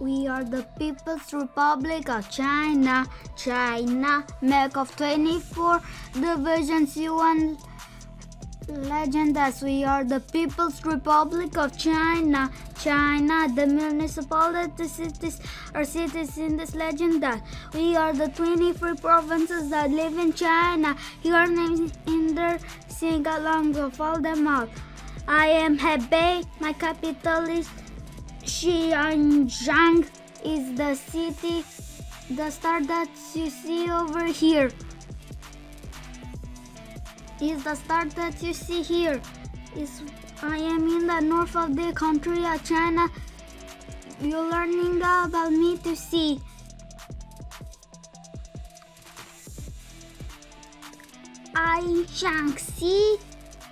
We are the People's Republic of China. China, make of 24 divisions, UN legend as we are the People's Republic of China. China, the municipalities, cities, or cities in this legend that we are the 23 provinces that live in China. Your names in there, sing along of all them out. I am Hebei, my capital is Xianzhang, is the city, the star that you see over here is the star that you see here. Is I am in the north of the country of China. You're learning about me to see. I Shaanxi,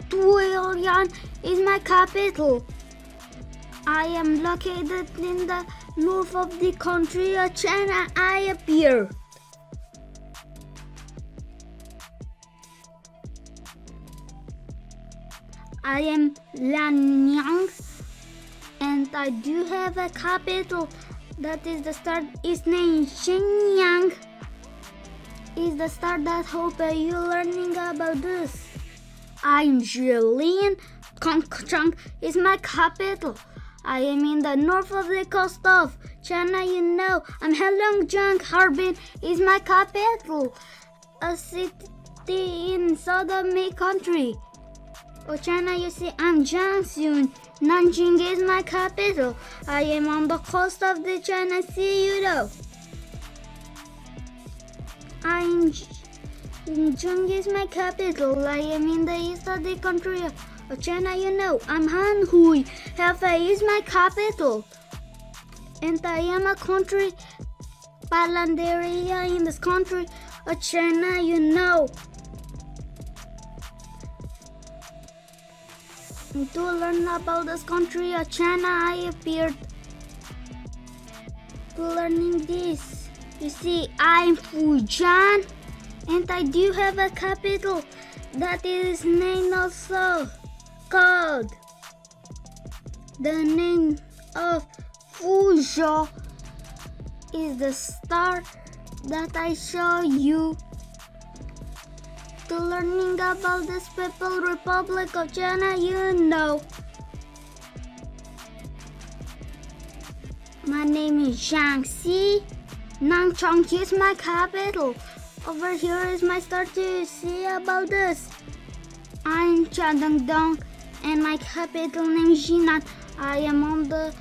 Duilian is my capital. I am located in the north of the country of China. I appear. I am Lanyang and I do have a capital that is the star is named Shenyang is the star that hope you learning about this. I'm Jilin Kongchang is my capital. I am in the north of the coast of China, you know. I'm Heilongjiang Harbin is my capital. A city in southern my country. Oh China, you see, I'm Jiangsu. Nanjing is my capital. I am on the coast of the China Sea, you know. I'm Zheng is my capital. I am in the east of the country Oh, China, you know. I'm Anhui. Hefei is my capital. And I am a country parlant area in this country oh, China, you know. To learn about this country oh, China, I appeared learning this. You see, I'm Fujian, and I do have a capital that is named also called the name of Fuzhou is the star that I show you to learning about this People Republic of China, you know. My name is Jiangxi. Nanchang is my capital. Over here is my star to see about this. I'm Chandangdong and my capital name is Jinan. I am on the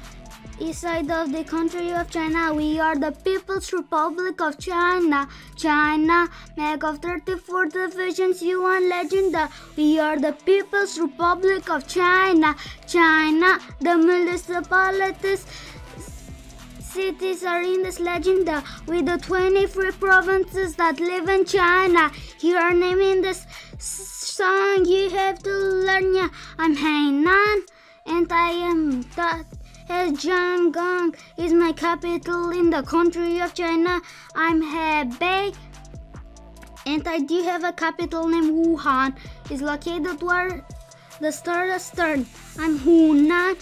east side of the country of China. We are the People's Republic of China. China, make of 34 divisions, UN legend. We are the People's Republic of China. China, the municipalities cities are in this legend with the 23 provinces that live in China. Here are naming this song you have to learn. Yeah, I'm Hainan and I am that as Jianggang is my capital in the country of China. I'm Hubei and I do have a capital named Wuhan. It's located where the star is stern. I'm Hunan.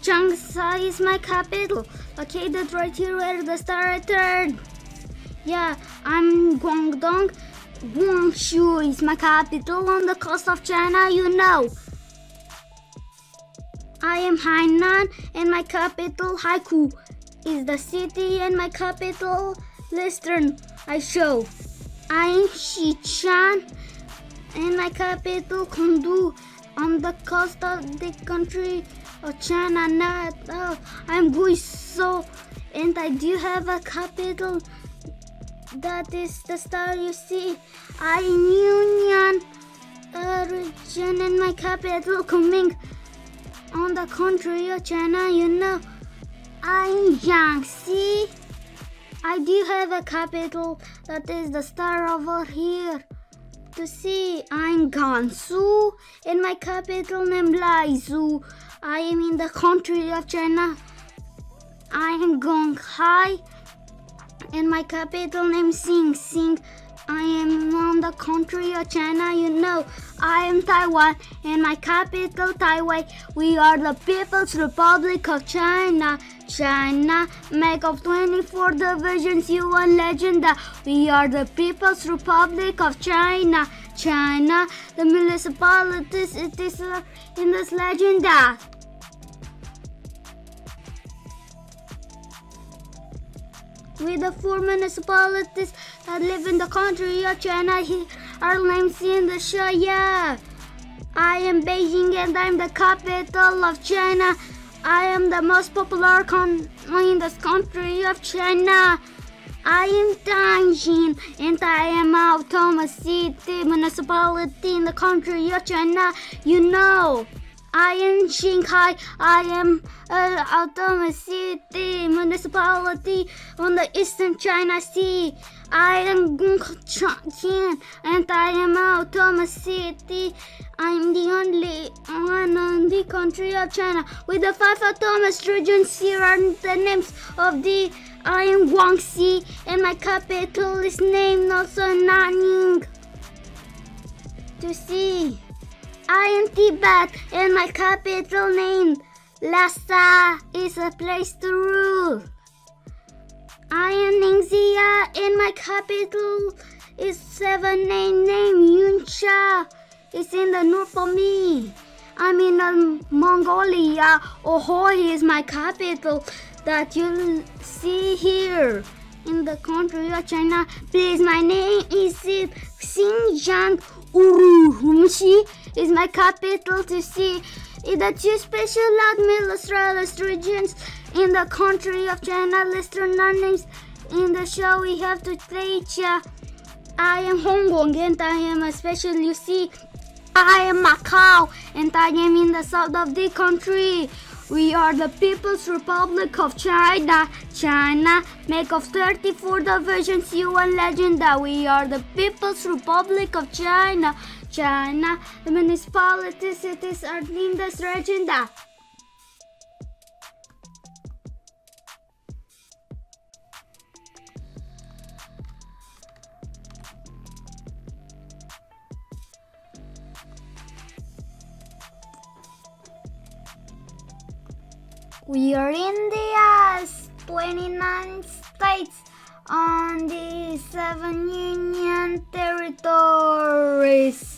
Changsha is my capital, located right here where the star turned. Yeah, I'm Guangdong. Guangzhou is my capital on the coast of China, you know. I am Hainan and my capital Haikou is the city and my capital Listern I show. I am Sichuan and my capital Chengdu on the coast of the country of China. Not, oh, I'm Guizhou and I do have a capital that is the star you see. I Union region uh, and my capital Kunming on the country of China, you know. I'm Jiangxi. I do have a capital that is the star over here. To see, I'm Gansu and my capital name Laizu. I am in the country of China. I am Gonghai and my capital name Sing Sing. I am on the country of China, you know. I am Taiwan and my capital Taipei. We are the People's Republic of China. China, make of 24 divisions, UN legend. We are the People's Republic of China. China, the municipalities, it is uh, in this legend. With the four municipalities that live in the country of China. Here are names in the show. Yeah, I am Beijing and I'm the capital of China. I am the most popular con in this country of China. I am Tianjin and I am Autonomous City municipality in the country of China. You know. I am Shanghai. I am uh, an autonomous city municipality on the eastern China Sea. I am Qian and I am autonomous city. I'm the only one on the country of China with the five autonomous regions. Here are the names of the I am Guangxi and my capital is named also Nanning. To see. I am Tibet and my capital name Lhasa is a place to rule. I am Ningxia and my capital is seven name name Yunsha. It's in the north for me. I'm in um, Mongolia. Ahoy is my capital that you see here in the country of China. Please, my name is Xinjiang Urumqi is my capital to see in the two special administrative regions in the country of China listed names in the show we have to play uh, I am Hong Kong and I am a special you see I am Macau and I am in the south of the country. We are the People's Republic of China. China, make of 34 divisions, UN legend that we are the People's Republic of China. China, the municipalities, cities are in this region. We are India's uh, 29 states on the seven union territories.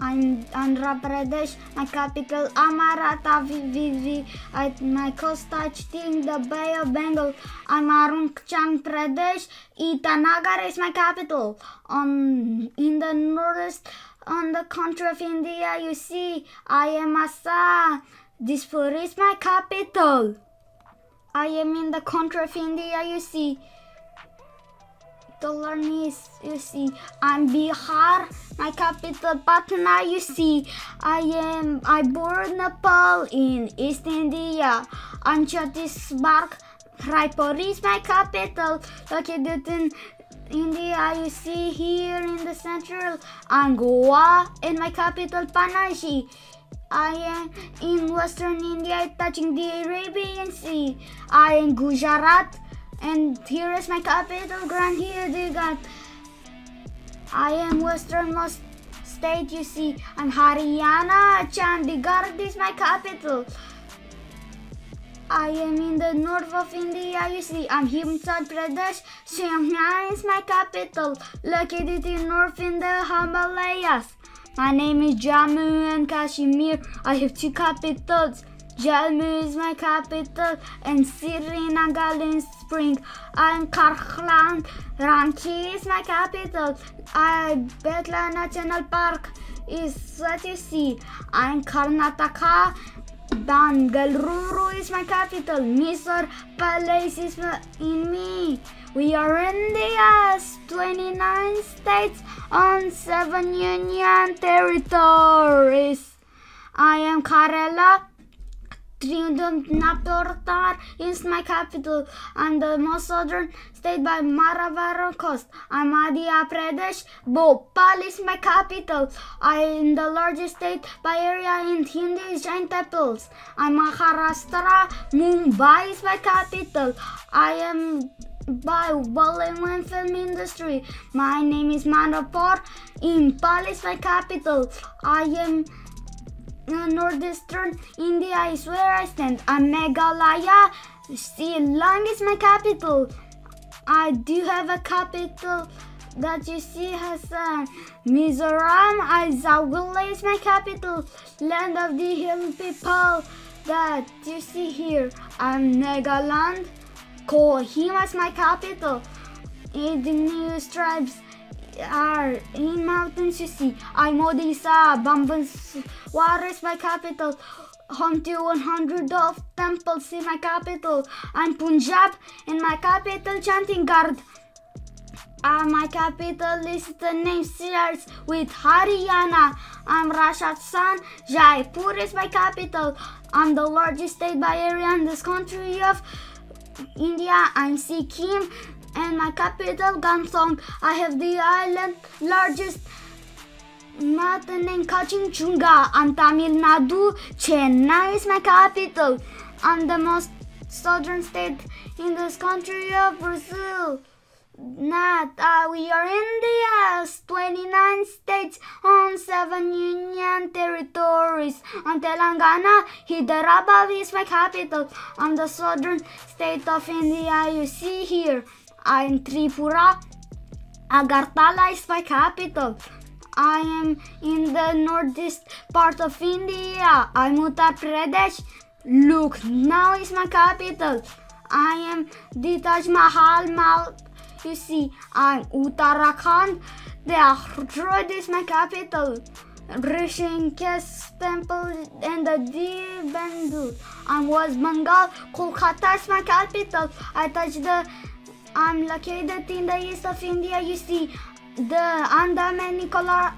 Andhra Pradesh, my capital Amarata Vivi, at my coast touching the Bay of Bengal. I'm Arunachal Pradesh, Itanagar is my capital. On in the northeast, on the country of India, you see, I am Assam. This is my capital. I am in the country of India, you see. Tolarnis, you see. I'm Bihar, my capital Patna, you see. I am, I born Nepal in East India. I'm Chhattisgarh, Raipur is my capital, located in India, you see here in the central. I'm Goa and my capital Panaji. I am in western India touching the Arabian Sea. I am Gujarat and here is my capital Gandhinagar. I am westernmost state you see. I'm Haryana. Chandigarh is my capital. I am in the north of India, you see. I'm Himachal Pradesh. Shanghai is my capital, located in north in the Himalayas. My name is Jammu and Kashmir. I have two capitals. Jammu is my capital and Srinagar in spring. I'm Karkland. Ranchi is my capital. I Betla National Park is what you see. I'm Karnataka. Bangalore is my capital. Mysore Palace is in me. We are India's 29 states on 7 union territories. I am Kerala. Trivandrum is my capital and the most southern state by Marathwada coast. I'm Madhya Pradesh. Bhopal is my capital. I am the largest state by area in Hindu Jain temples. I'm Maharashtra. Mumbai is my capital. I am by Bollywood film industry. My name is Manipur. Imphal is my capital. I am northeastern India is where I stand. I'm Meghalaya. Shillong is my capital. I do have a capital that you see has uh, Mizoram. Aizawl is my capital. Land of the hill people that you see here. I'm Nagaland. Kohima is my capital. Indigenous tribes are in mountains you see. I'm Odisha. Bambanswara is my capital. Home to 100 of temples in my capital. I'm Punjab in my capital Chandigarh. Uh, my capital is the name shares with Haryana. I'm Rajasthan. Jaipur is my capital. I'm the largest state by area in this country of India. I'm Sikkim and my capital Gamsong. I have the island largest mountain named Kangchenjunga. I'm Tamil Nadu. Chennai is my capital. I'm the most southern state in this country of Brazil. Not, uh, we are India's 29 states on 7 union territories. On Telangana, Hyderabad is my capital. On the southern state of India, you see here. I'm Tripura. Agartala is my capital. I am in the northeast part of India. I'm Uttar Pradesh. Lucknow is my capital. I am the Taj Mahal Mount you see, I'm Uttarakhand. The Ahrod is my capital. Rishikesh temple and the Deoband. I'm West Bengal. Kolkata is my capital. I touch the. I'm located in the east of India. You see, the Andaman and Nicobar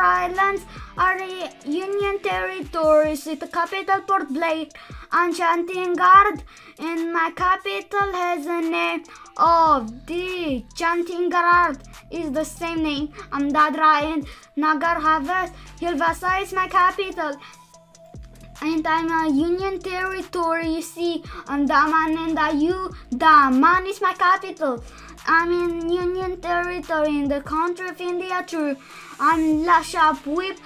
Islands are Union territories with the capital Port Blair and Chandigarh. And my capital has a name of the Chandigarh is the same name. I'm Dadra and Nagar Haveli. Silvassa is my capital. And I'm a union territory, you see, I'm Daman and Diu. Daman is my capital. I'm in Union Territory in the country of India too. I'm Lakshadweep.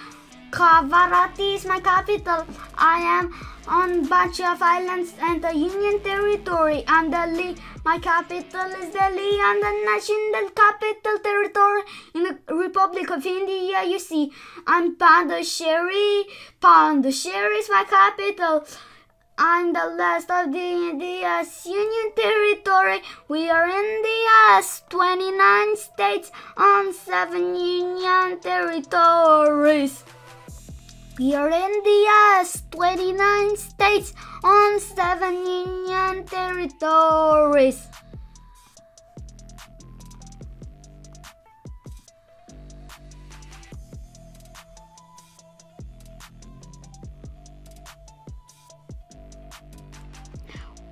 Kavaratti is my capital. I am on bunch of islands and the Union Territory. I'm Delhi. My capital is Delhi and the National Capital Territory in the Republic of India. You see, I'm Pondicherry. Pondicherry is my capital. I'm the last of the India's uh, Union Territory. We are India's uh, 29 states on 7 Union Territories. We are India's 29 states on 7 Union Territories.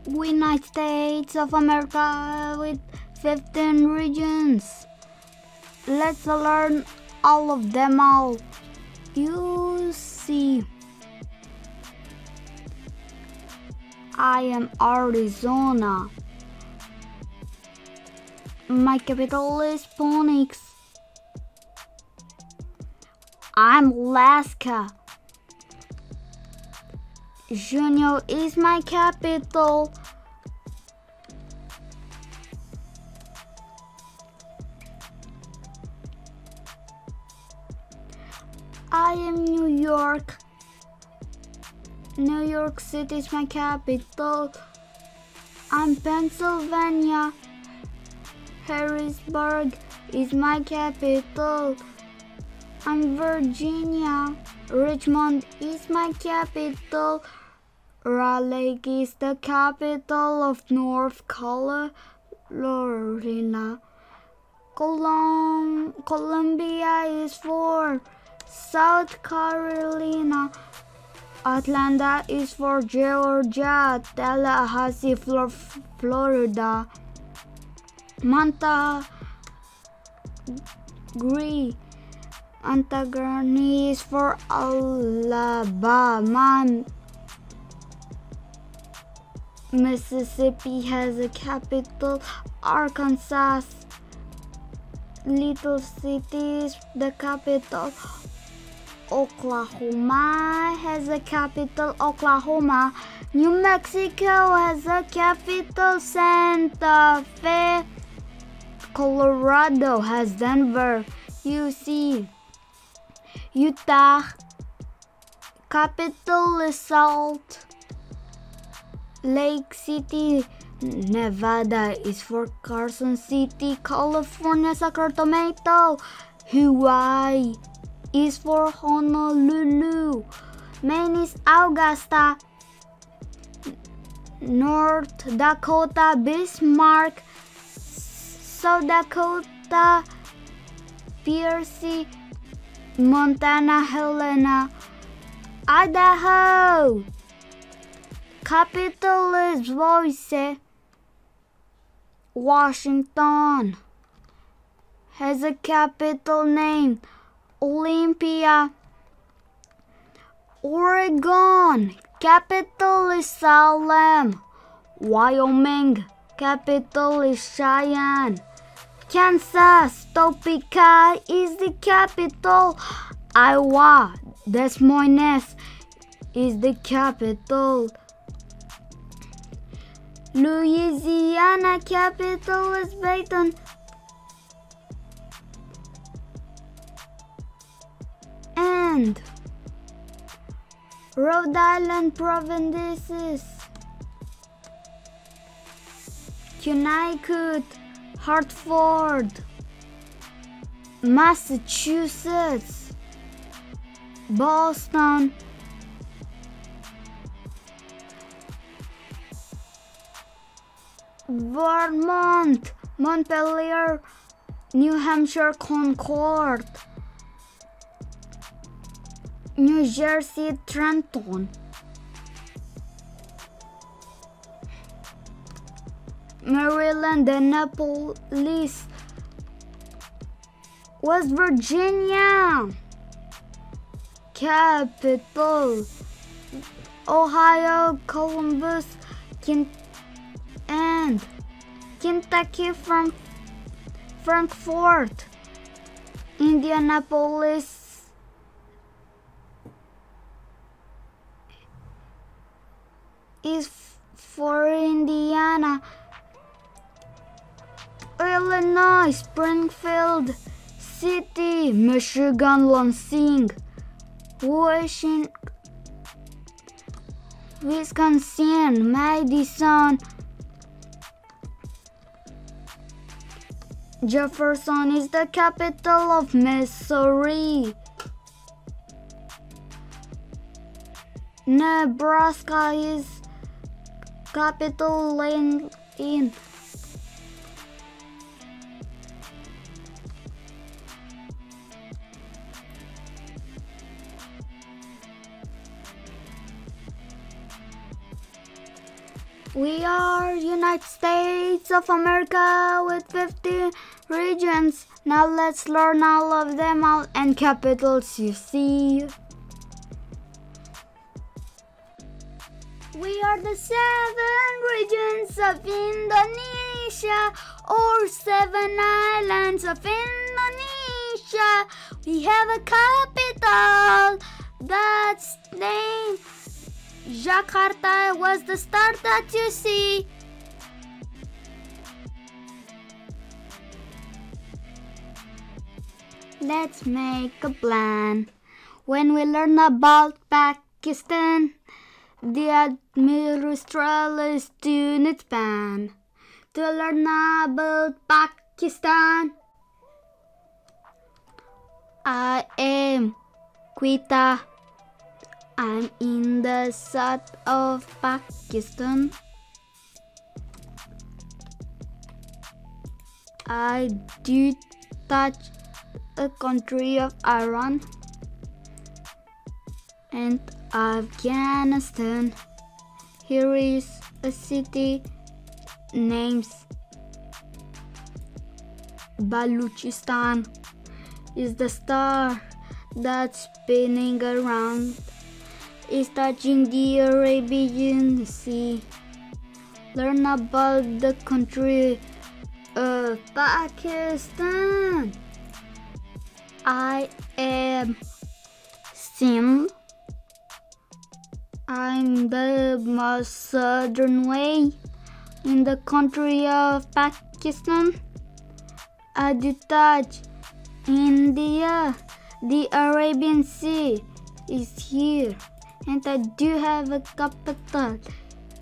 United States of America with 15 regions. Let's learn all of them all. You see, I am Arizona. My capital is Phoenix. I'm Alaska. Juneau is my capital. I am New York. New York City is my capital. I'm Pennsylvania. Harrisburg is my capital. I'm Virginia. Richmond is my capital. Raleigh is the capital of North Carolina. Colum Columbia is for South Carolina. Atlanta is for Georgia. Tallahassee for Florida. Montague Antagonist is for Alabama. Mississippi has a capital, Arkansas. Little cities, the capital. Oklahoma has a capital, Oklahoma. New Mexico has a capital, Santa Fe. Colorado has Denver. UC. Utah. Capital is Salt Lake City. Nevada is for Carson City. California, Sacramento. Hawaii is for Honolulu. Maine is Augusta. North Dakota, Bismarck. South Dakota, Pierce, Montana, Helena, Idaho. Capital is Boise. Washington has a capital name Olympia. Oregon capital is Salem. Wyoming capital is Cheyenne. Kansas, Topeka is the capital. Iowa, Des Moines is the capital. Louisiana capital is Baton. And Rhode Island provinces. Connecticut, Hartford, Massachusetts, Boston, Vermont, Montpelier, New Hampshire, Concord, New Jersey, Trenton. Maryland, Annapolis, West Virginia, Capital, Ohio, Columbus, and Kentucky, from Frankfort, Indianapolis, is for Indiana. Illinois, Springfield City, Michigan, Lansing, Washington, Wisconsin, Madison, Jefferson is the capital of Missouri. Nebraska is capital in We are United States of America with 50 regions. Now let's learn all of them out and capitals you see. We are the seven regions of Indonesia or seven islands of Indonesia. We have a capital that's named Jakarta was the star that you see. Let's make a plan. When we learn about Pakistan, the administrative students ban. To learn about Pakistan, I am Quetta. I'm in the south of Pakistan. I do touch a country of Iran and Afghanistan. Here is a city named Baluchistan is the star that's spinning around is touching the Arabian Sea. learn about the country of Pakistan. I am Sim. I'm the most southern way in the country of Pakistan. Aditaj, India, the Arabian Sea is here, and I do have a capital.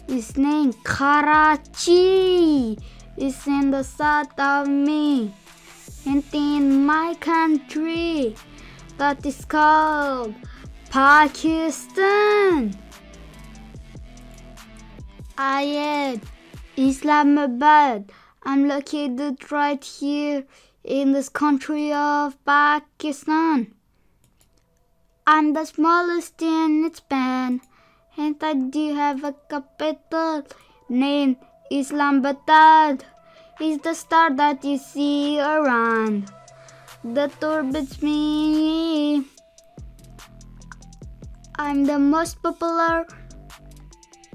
Its name Karachi is in the south of me, and in my country that is called Pakistan. I am Islamabad. I'm located right here in this country of Pakistan. I'm the smallest in its band, and I do have a capital named Islamabad. It's the star that you see around that orbits me. I'm the most popular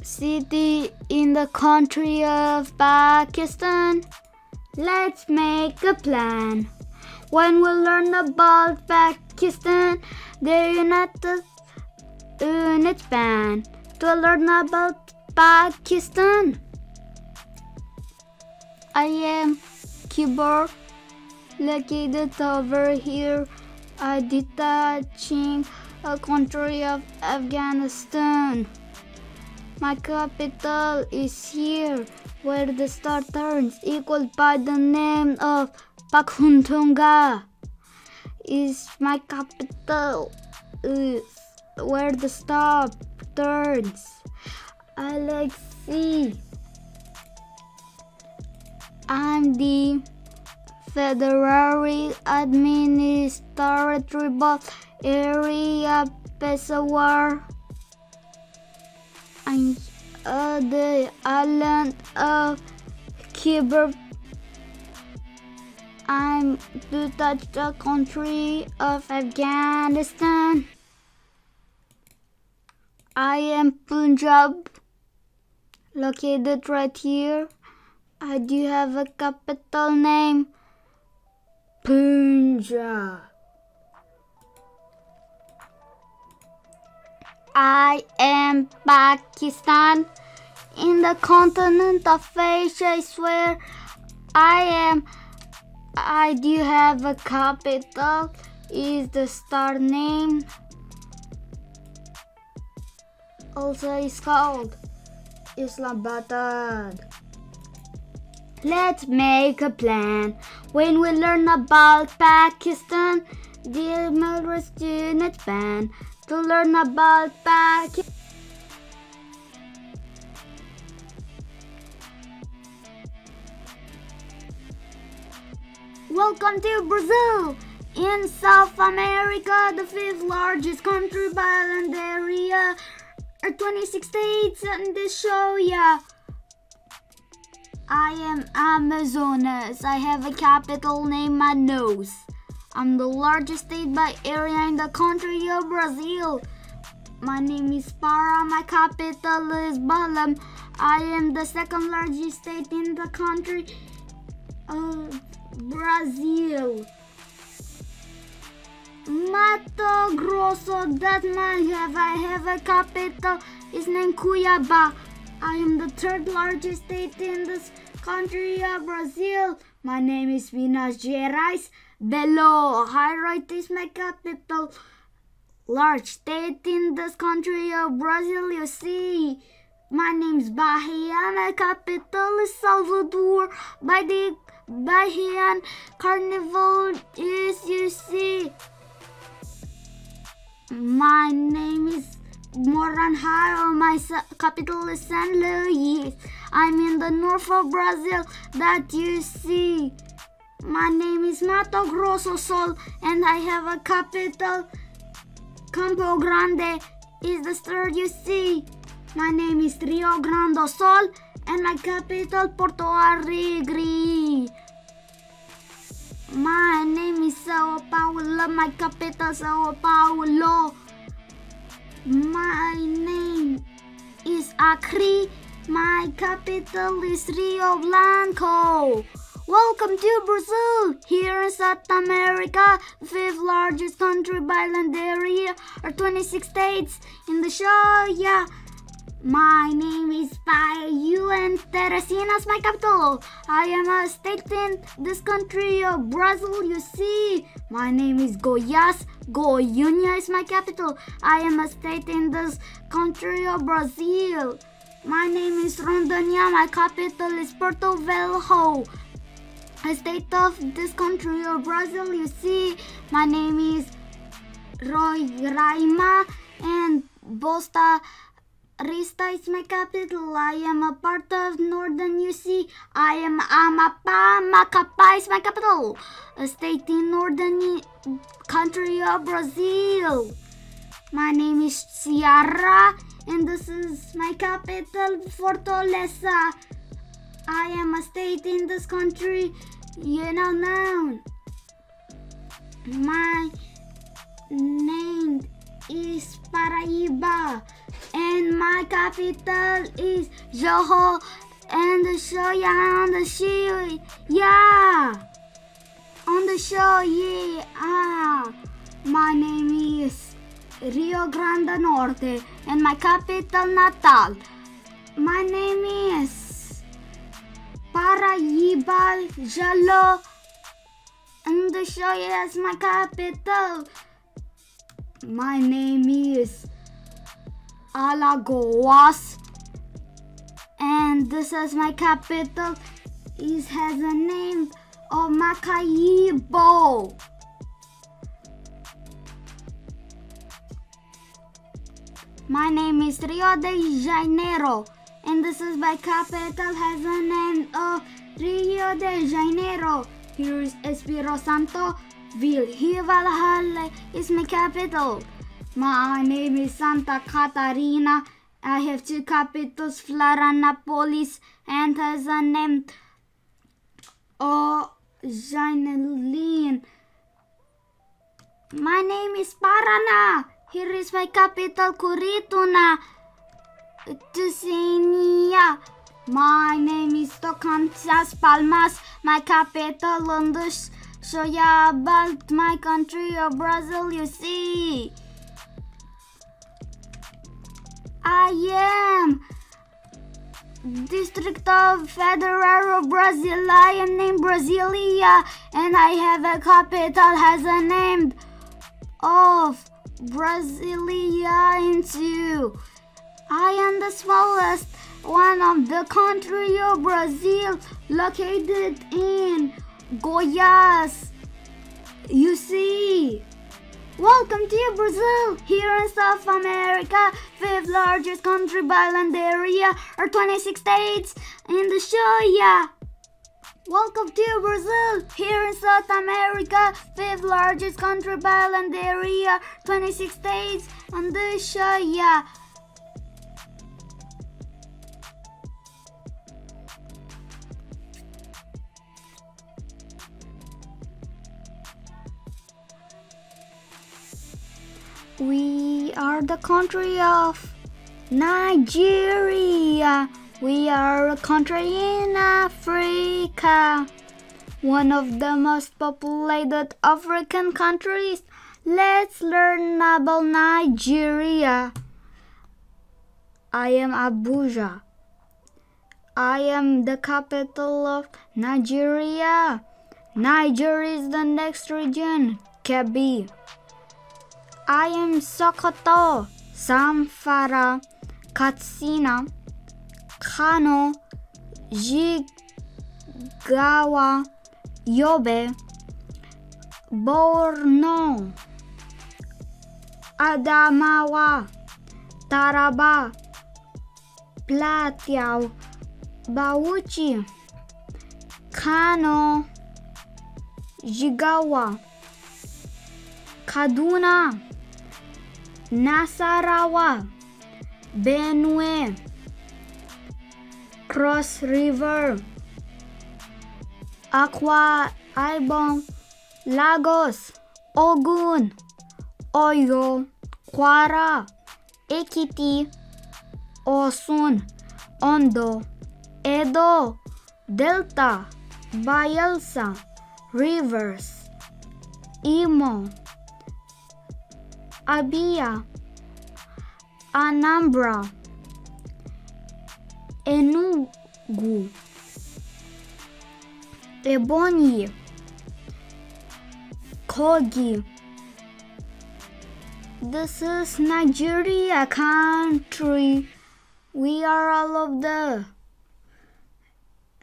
city in the country of Pakistan. Let's make a plan. When we learn about Pakistan, the United Unit Band to learn about Pakistan. I am keyboard located over here at detaching a country of Afghanistan. My capital is here, where the star turns, equal by the name of Pakhuntunga. Is my capital is where the star turns. I like see. I'm the Federal Administrative Area Peshawar. I'm uh, the island of Khyber. I'm to touch the country of Afghanistan. I am Punjab, located right here. I do have a capital name, Punjab. I am Pakistan. In the continent of Asia, I swear I am. I do have a capital. Is the star name? Also, is called Islamabad. Let's make a plan. When we learn about Pakistan, the Military Student Band to learn about Pakistan. Welcome to Brazil! In South America, the fifth largest country by land area, are 26 states and they show ya. I am Amazonas. I have a capital named Manaus. I'm the largest state by area in the country of Brazil. My name is Para. My capital is Belém. I am the second largest state in the country of Brazil. Mato Grosso, that man have I have a capital. His name Cuiabá. I am the third largest state in this country of Brazil. My name is Minas Gerais. Belo Horizonte is my capital. Large state in this country of Brazil, you see. My name is Bahia. My capital is Salvador. By the Bahian Carnival is you see. My name is Moranharo. My capital is San Luis. I'm in the north of Brazil that you see. My name is Mato Grosso Sol and I have a capital. Campo Grande is the star you see. My name is Rio Grande Sol and my capital Porto Alegre. My name is Sao Paulo, my capital Sao Paulo. My name is Acre My capital is Rio Branco. Welcome to Brazil, here in South America, fifth largest country by land area, or 26 states in the show. Yeah. My name is Payu and Teresina is my capital. I am a state in this country of Brazil, you see. My name is Goiás. Goiânia is my capital. I am a state in this country of Brazil. My name is Rondônia. My capital is Porto Velho. State of this country of Brazil, you see. My name is Roy Raima and Bosta Rista is my capital. I am a part of Northern UC. I am Amapá. Macapá is my capital. A state in northern country of Brazil. My name is Ceará and this is my capital, Fortaleza. I am a state in this country, you know known. My name is Paraíba and my capital is Johor and the show yeah on the show yeah on the show yeah ah. My name is Rio Grande Norte and my capital Natal. My name is Paraíba Jalo and the is my capital my name is Alagoas. And this is my capital. It has a name of Maracaibo. My name is Rio de Janeiro. And this is my capital has a name of Rio de Janeiro. Here is Espírito Santo. Here Valhalla is my capital. My name is Santa Catarina. I have two capitals, Florianopolis and has a name of Janeline. My name is Paraná. Here is my capital, Curitiba. Tusenia. My name is Tocantins Palmas. My capital, Londres. Show ya about my country of Brazil, you see. I am District of Federal of Brazil. I am named Brasilia and I have a capital has a name of Brasilia into. I am the smallest one of the country of Brazil located in Goiás. You see. Welcome to Brazil, here in South America, fifth largest country by land area, or 26 states in the show, yeah. Welcome to Brazil, here in South America, fifth largest country by land area, 26 states on the show, We are the country of Nigeria. We are a country in Africa. One of the most populated African countries. Let's learn about Nigeria. I am Abuja. I am the capital of Nigeria. Niger is the next region, Kebbi. I am Sokoto, Zamfara, Katsina, Kano, Jigawa, Yobe, Borno, Adamawa, Taraba, Plateau, Bauchi, Kano, Jigawa, Kaduna, Nasarawa, Benue, Cross River, Akwa Ibom, Lagos, Ogun, Oyo, Kwara, Ekiti, Osun, Ondo, Edo, Delta, Bayelsa, Rivers, Imo, Abia, Anambra, Enugu, Ebonyi, Kogi. This is Nigeria country. We are all of the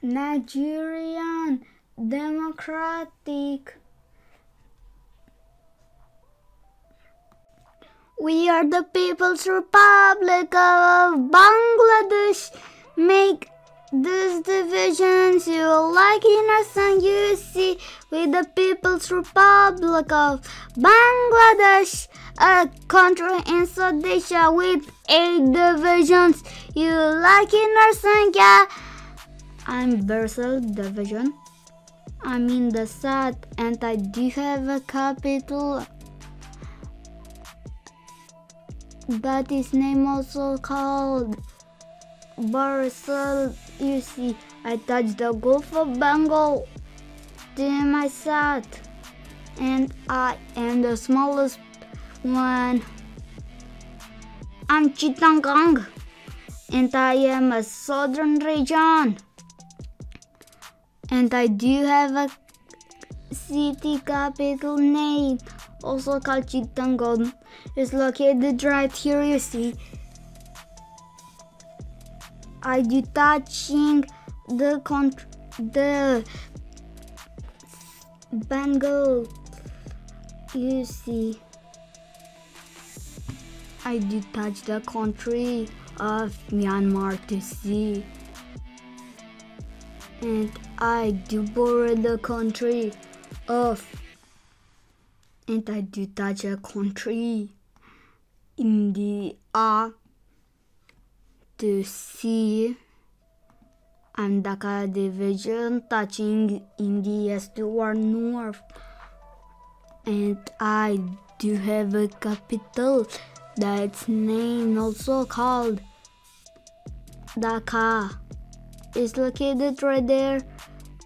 Nigerian Democratic. We are the People's Republic of Bangladesh. Make these divisions you like in a song you see with the People's Republic of Bangladesh, a country in South Asia with eight divisions you like in our song, yeah. I'm Barisal Division. I'm in the south and I do have a capital. But its name also called see, I touched the Gulf of Bengal to my south, and I am the smallest one. I'm Chittagong, and I am a southern region. And I do have a city capital name, also called Chittagong. It's located right here, you see. I do touching the con- the Bengal. You see, I do touch the country of Myanmar to see, and I do borrow the country of, and I do touch a country India to see Andaka division touching in India's toward north. And I do have a capital that's name also called Dhaka. It's located right there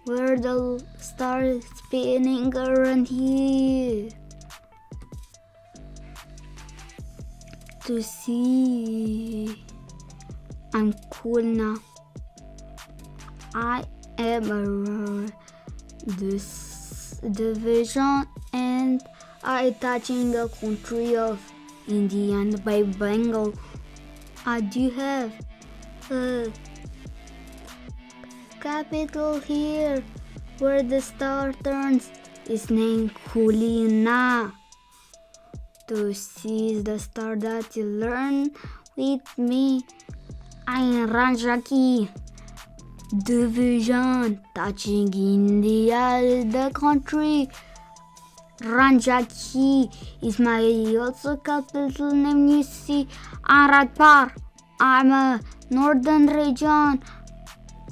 where the star is spinning around here. To see I'm cool now. I am a this division and I touching the country of India and by Bengal. I do have a capital here where the star turns is named Kulina. To see the star that you learn with me I'm Ranjaki division touching India, the country. Ranjaki is my also capital name. You see, Aradpar. I'm a northern region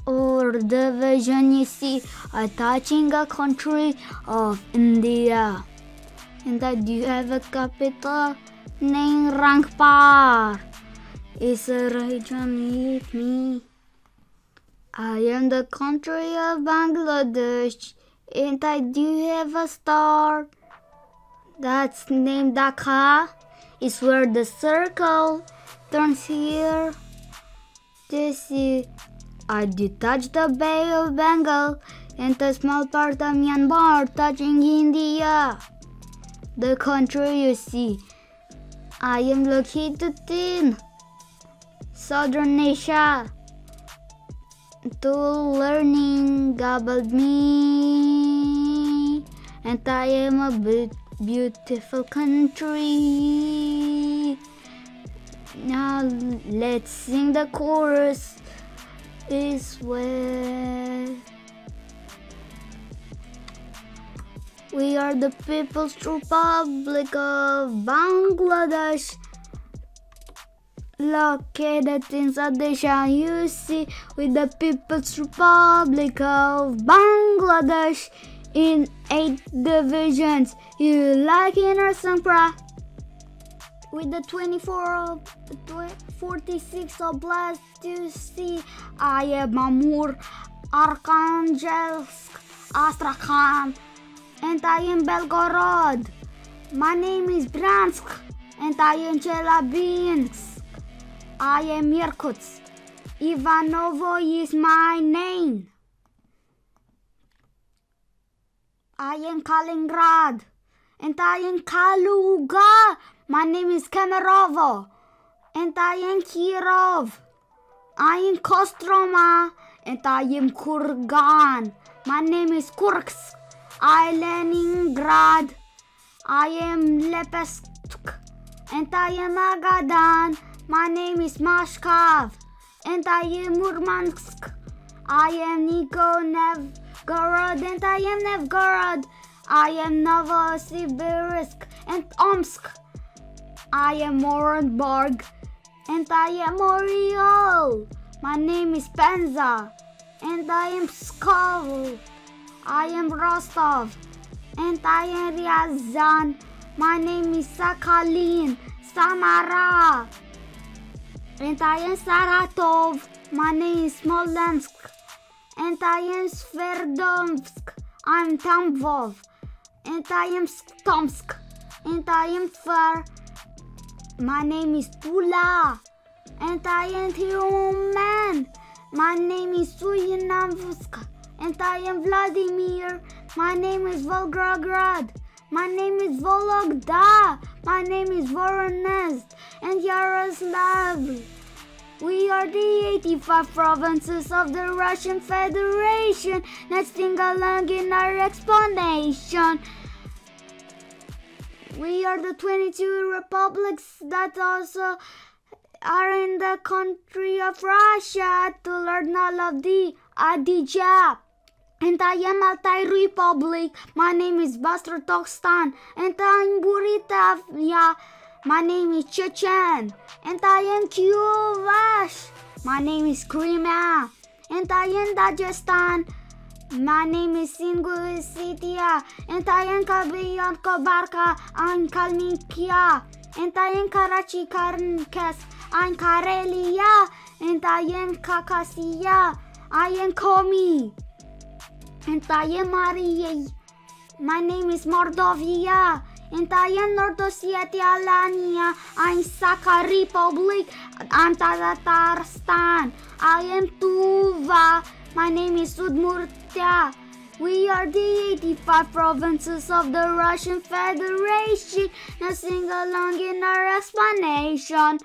or division. You see, I touching a country of India, and I do have a capital named Rangpur is a region with me. I am the country of Bangladesh and I do have a star that's named Dhaka. Is where the circle turns here. This is I did touch the Bay of Bengal and a small part of Myanmar touching India. The country you see. I am located in Southern Asia. To learning about me. And I am a beautiful country. Now let's sing the chorus. Is where we are the People's Republic of Bangladesh located in you see, with the People's Republic of Bangladesh in eight divisions. You like in our Sampra? with the 24 of 46 oblast to see I am Amur Arkhangelsk Astrakhan and I am Belgorod. My name is Bryansk and I am Chelyabinsk. I am Irkutsk. Ivanovo is my name. I am Kaliningrad and I am Kaluga. My name is Kemerovo and I am Kirov. I am Kostroma and I am Kurgan. My name is Kursk. I Leningrad. I am Lipetsk and I am Magadan. My name is Mashkov and I am Murmansk. I am Niko Novgorod and I am Novgorod. I am Novosibirsk and Omsk. I am Orenburg and I am Oriol. My name is Penza and I am Pskov. I am Rostov and I am Ryazan. My name is Sakhalin, Samara. And I am Saratov. My name is Smolensk. And I am Sverdlovsk. I'm Tambov. And I am Tomsk. And I am Tver. My name is Tula. And I am Tiroman. My name is Suyanavsk. And I am Vladimir. My name is Volgograd. My name is Vologda. My name is Voronezh and Yaroslavl. We are the 85 provinces of the Russian Federation. Let's sing along in our explanation. We are the 22 republics that also are in the country of Russia to learn all of the Adygea and I am Altai Republic. My name is Bashkortostan, and I'm Buritavia. My name is Chechen, and I am Kuvash. My name is Crimea, and I am Dagestan. My name is Ingushetia, and I am Kabayan Kobarka, I'm Kalmykia, and I am Karachi Karnkes, I'm Karelia, and I am Khakassia, I am Komi and I am Maria. My name is Mordovia, and I am North Ossetia, Alania. I'm Sakha Republic, and Tatarstan. I am Tuva. My name is Udmurtia. We are the 85 provinces of the Russian Federation. Now sing along in our explanation.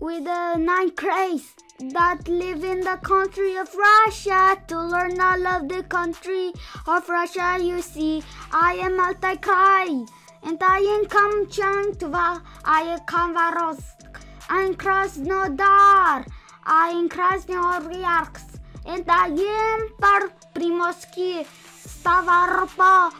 With the nine craze that live in the country of Russia to learn all of the country of Russia. You see, I am Altai Krai, and I am Kamchatka, I am Khabarovsk, I am Krasnodar, I am Krasnoyarsk, and I am Primorsky, Stavropol,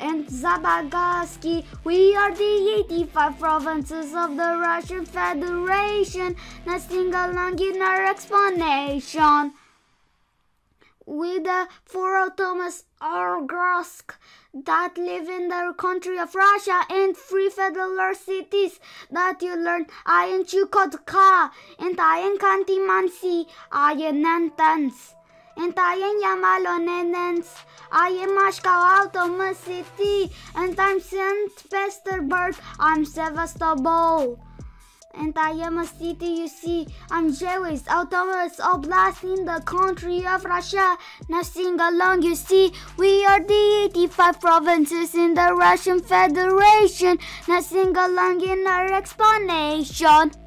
and Zabagaski. We are the 85 provinces of the Russian Federation. Now along in our explanation. With the four Thomas Orgrosk that live in the country of Russia and three federal cities that you learn. I am Chukotka and am Khanty-Mansi. Am Nantans and I am Yamalo-Nenets. I am Moscow Automa City, and I'm St. Petersburg. I'm Sevastopol. And I am a city, you see. I'm Jewish, Autonomous Oblast in the country of Russia. Now sing along, you see. We are the 85 provinces in the Russian Federation. Now sing along in our explanation.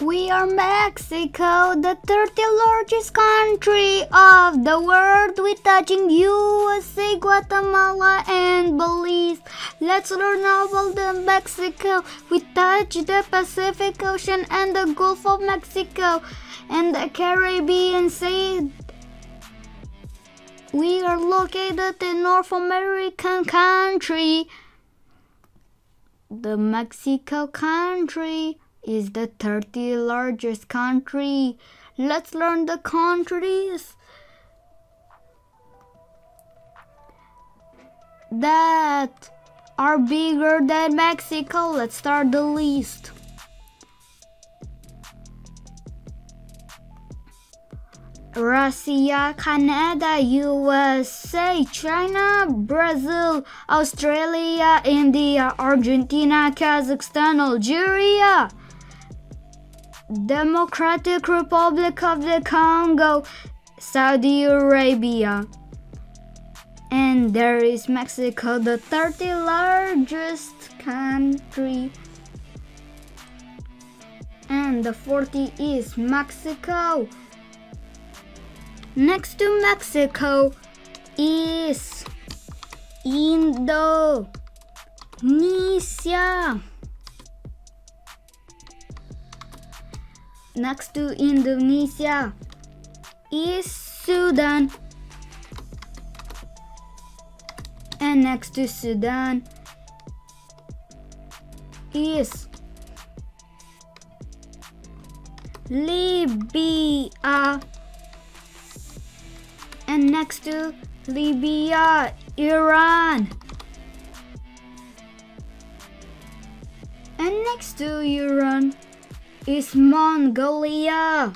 We are Mexico, the 30th largest country of the world, with touching USA, Guatemala, and Belize. Let's learn about the Mexico. We touch the Pacific Ocean and the Gulf of Mexico and the Caribbean Sea. We are located in North American country. The Mexico country is the 30th largest country. Let's learn the countries that are bigger than Mexico. Let's start the list. Russia, Canada, USA, China, Brazil, Australia, India, Argentina, Kazakhstan, Algeria. Democratic Republic of the Congo, Saudi Arabia. And there is Mexico, the 30th largest country. And the 40 is Mexico. Next to Mexico is Indonesia. Next to Indonesia is Sudan. And next to Sudan is Libya. And next to Libya, Iran. And next to Iran is Mongolia.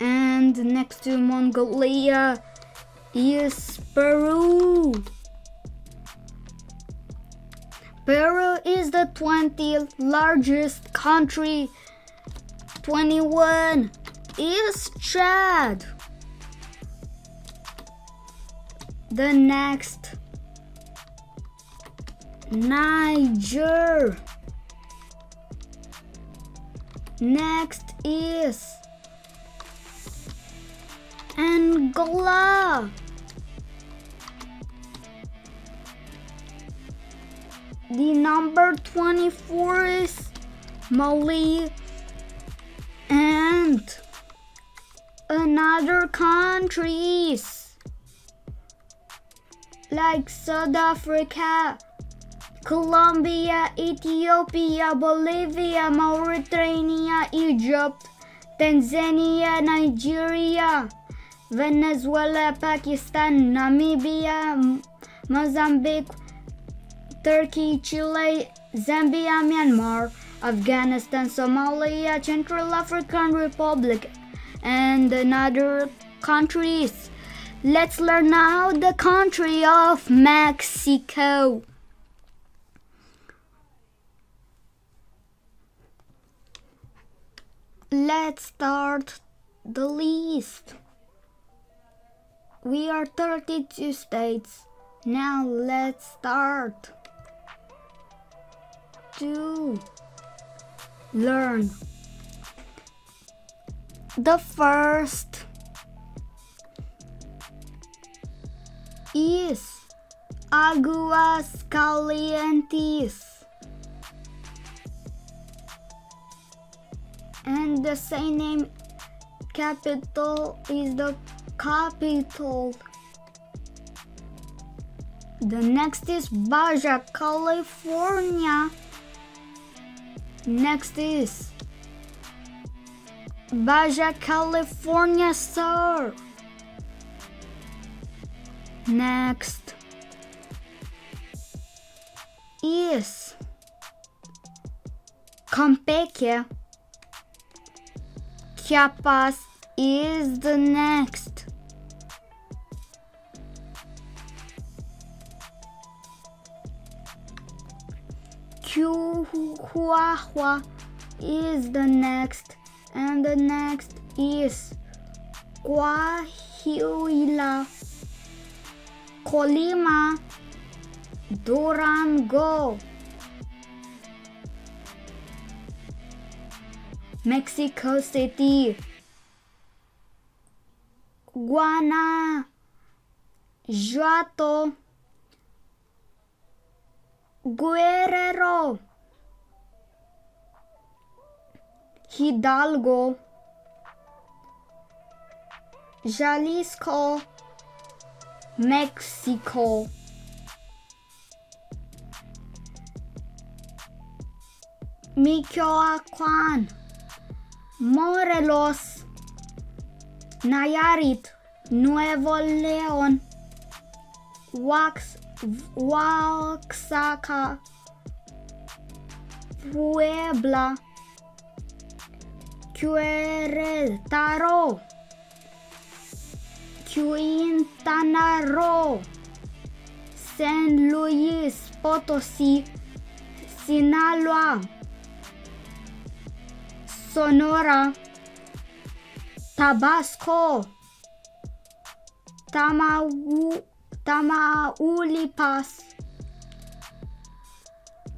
And next to Mongolia is Peru. Peru is the 20th largest country. 21 is Chad. The next Niger. Next is Angola. The number 24 is Mali and another countries like South Africa, Colombia, Ethiopia, Bolivia, Mauritania, Egypt, Tanzania, Nigeria, Venezuela, Pakistan, Namibia, Mozambique, Turkey, Chile, Zambia, Myanmar, Afghanistan, Somalia, Central African Republic, and other countries. Let's learn now the country of Mexico. Let's start the list. We are 32 states. Now let's start to learn. The first is Aguas Calientes. And the same name capital is the capital. The next is Baja California. Next is Baja California Sur. Next is Campeche. Chiapas is the next. Chihuahua is the next, and the next is Coahuila. Colima, Durango, Mexico City, Guanajuato, Guerrero, Hidalgo, Jalisco, Mexico. Michoacán, Morelos, Nayarit, Nuevo León, Wax, Oaxaca, Puebla, Querétaro, Quintana Roo, San Luis Potosí, Sinaloa, Sonora, Tabasco, Tamau Tamaulipas,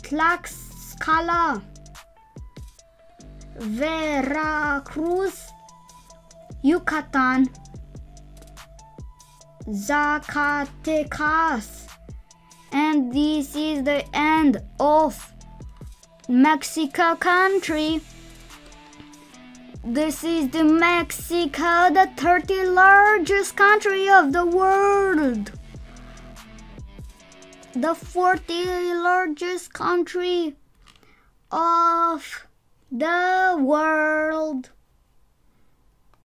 Tlaxcala, Veracruz, Yucatan, Zacatecas. And this is the end of Mexico country. This is the Mexico, the 30 largest country of the world. The 40 largest country of the world.